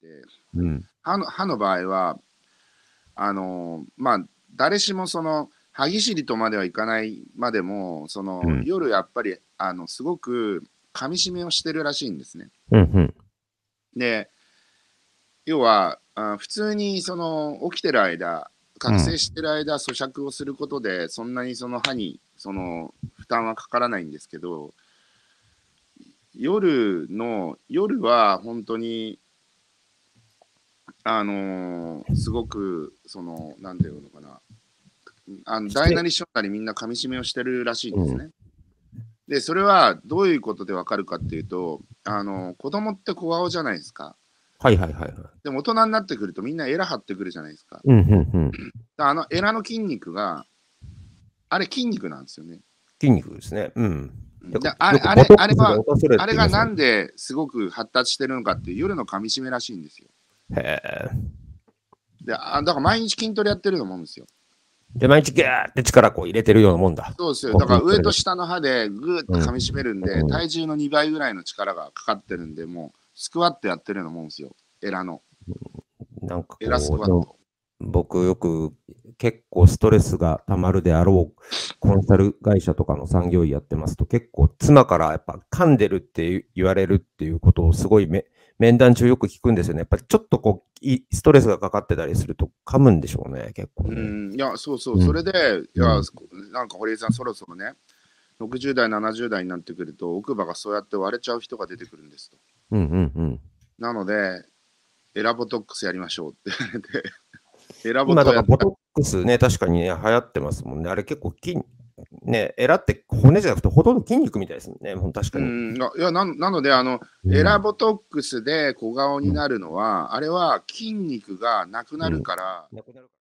て、うん。歯の歯の場合は、あのまあ、誰しもその歯ぎしりとまではいかないまでも、その、うん夜やっぱりあのすごく噛み締めをしてるらしいんですね。うんうん。で、要は、あ普通にその起きてる間、覚醒してる間、咀嚼をすることで、そんなにその歯にその負担はかからないんですけど、夜の、夜は本当に、あのーすごく、その、なんていうのかな、あの大なり小なりみんな噛み締めをしてるらしいんですね。で、それはどういうことでわかるかっていうと、あの子供って小顔じゃないですか。はいはいはいはい。でも大人になってくるとみんなエラ張ってくるじゃないですか。うんうんうん。あのエラの筋肉が、あれ筋肉なんですよね。筋肉ですね。うん。であれあれあれは、あれがなんでですごく発達してるのかっていう夜の噛み締めらしいんですよ。へえ。であだから毎日筋トレやってると思うんですよ。で、毎日ギャーって力こう入れてるようなもんだ。そうですよ。だから上と下の歯でぐーっと噛み締めるんで、うん体重の2倍ぐらいの力がかかってるんで、もうスクワットやってるようなもんですよ。エラの。なんかこエラスクワット。僕よく結構ストレスがたまるであろうコンサル会社とかの産業医やってますと結構妻からやっぱ噛んでるって言われるっていうことをすごいめ面談中よく聞くんですよね。やっぱりちょっとこういストレスがかかってたりすると噛むんでしょうね、結構うね。ん、いや、そうそうう、んそれで、いやうん、なんか堀江さん、そろそろね、60代、70代になってくると、奥歯がそうやって割れちゃう人が出てくるんですと。うんうんうん。なので、エラボトックスやりましょうって言われて、エラボ今だからトやったボトックスね、確かにね、流行ってますもんね。あれ結構筋、ね、エラって骨じゃなくてほとんど筋肉みたいですもんね、ほん確かうに。ん、いやな、なので、あの、うん。エラボトックスで小顔になるのは、あれは筋肉がなくなるから、なくなる